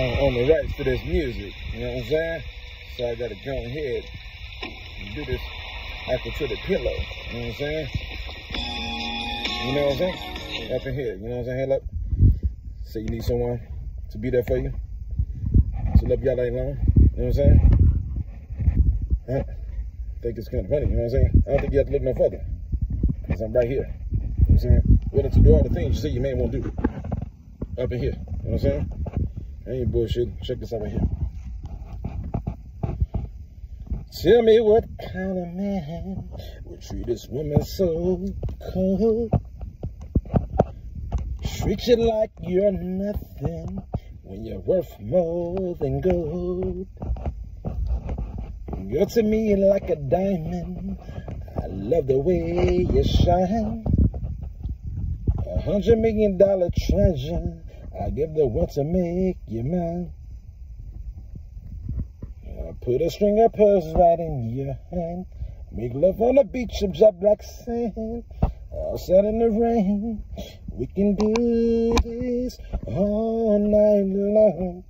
on the rights to this music. You know what I'm saying? So I gotta go ahead and do this after to the pillow. You know what I'm saying? You know what I'm saying? Up in here. You know what I'm saying? Up. Say you need someone to be there for you. To love y'all ain't long. You know what I'm saying? I think it's kind of funny. You know what I'm saying? I don't think you have to look no further. Because I'm right here. You know what I'm saying? Willing to do all the things you say you may want to do. Up in here. You know what I'm saying? Ain't bullshit. Check this out right here. Tell me what kind of man would treat this woman so cold. Treat you like you're nothing when you're worth more than gold. You're to me like a diamond. I love the way you shine. A hundred million dollar treasure. I give the one to make you mine. I put a string of pearls right in your hand. Make love on the beach of drop like sand. Outside in the rain. We can do this all night long.